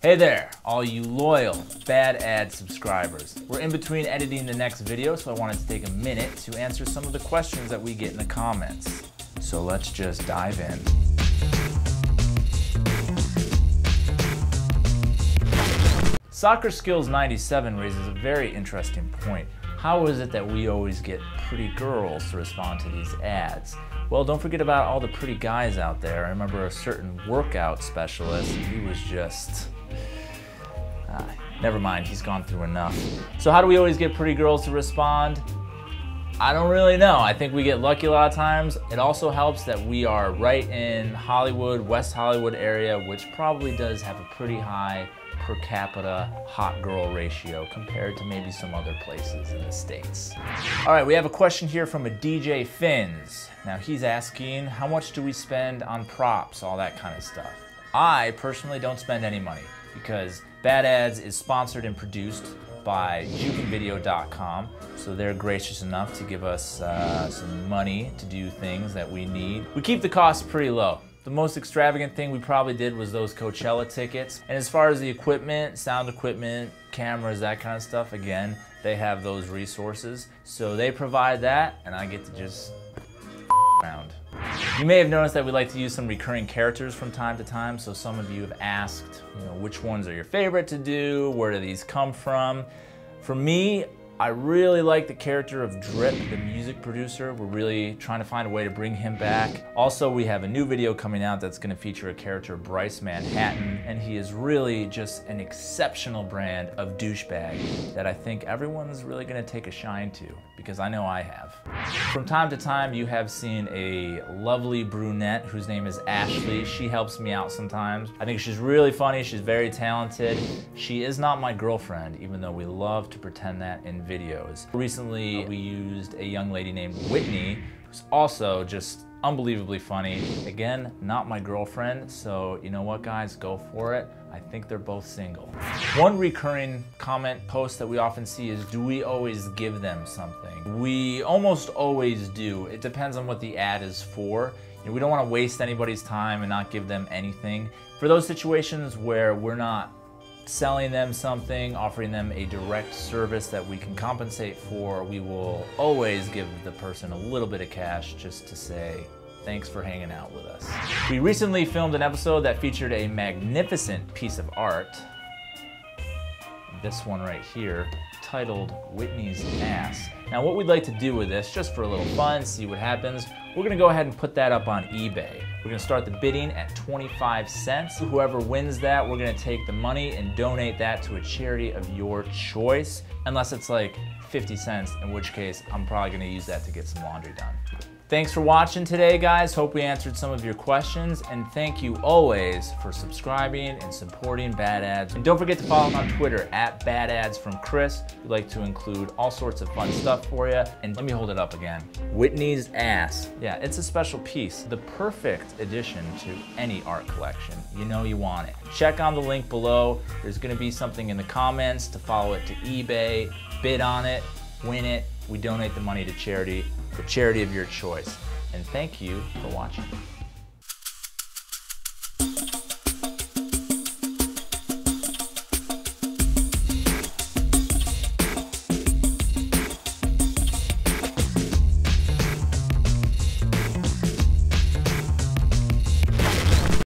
Hey there, all you loyal Bad Ad subscribers. We're in between editing the next video, so I wanted to take a minute to answer some of the questions that we get in the comments. So let's just dive in. Soccer Skills 97 raises a very interesting point. How is it that we always get pretty girls to respond to these ads? Well, don't forget about all the pretty guys out there. I remember a certain workout specialist, he was just uh, never mind, he's gone through enough. So how do we always get pretty girls to respond? I don't really know. I think we get lucky a lot of times. It also helps that we are right in Hollywood, West Hollywood area, which probably does have a pretty high per capita hot girl ratio compared to maybe some other places in the States. All right, we have a question here from a DJ Fins. Now he's asking, how much do we spend on props, all that kind of stuff? I personally don't spend any money because Bad Ads is sponsored and produced by jukinvideo.com. So they're gracious enough to give us uh, some money to do things that we need. We keep the costs pretty low. The most extravagant thing we probably did was those Coachella tickets. And as far as the equipment, sound equipment, cameras, that kind of stuff, again, they have those resources. So they provide that, and I get to just You may have noticed that we like to use some recurring characters from time to time, so some of you have asked, you know, which ones are your favorite to do, where do these come from? For me, I really like the character of Drip, the music producer. We're really trying to find a way to bring him back. Also, we have a new video coming out that's gonna feature a character, Bryce Manhattan, and he is really just an exceptional brand of douchebag that I think everyone's really gonna take a shine to, because I know I have. From time to time, you have seen a lovely brunette whose name is Ashley. She helps me out sometimes. I think she's really funny, she's very talented. She is not my girlfriend, even though we love to pretend that in videos. Recently, we used a young lady named Whitney, who's also just unbelievably funny. Again, not my girlfriend, so you know what guys, go for it. I think they're both single. One recurring comment post that we often see is, do we always give them something? We almost always do. It depends on what the ad is for. You know, we don't want to waste anybody's time and not give them anything. For those situations where we're not selling them something, offering them a direct service that we can compensate for, we will always give the person a little bit of cash just to say, thanks for hanging out with us. We recently filmed an episode that featured a magnificent piece of art. This one right here, titled Whitney's Ass. Now what we'd like to do with this, just for a little fun, see what happens, we're gonna go ahead and put that up on eBay. We're gonna start the bidding at 25 cents. Whoever wins that, we're gonna take the money and donate that to a charity of your choice, unless it's like 50 cents, in which case I'm probably gonna use that to get some laundry done. Thanks for watching today, guys. Hope we answered some of your questions. And thank you always for subscribing and supporting Bad Ads. And don't forget to follow me on Twitter at Bad Ads from Chris. We like to include all sorts of fun stuff for you. And let me hold it up again. Whitney's Ass. Yeah, it's a special piece. The perfect addition to any art collection. You know you want it. Check on the link below. There's gonna be something in the comments to follow it to eBay. Bid on it, win it. We donate the money to charity the charity of your choice. And thank you for watching.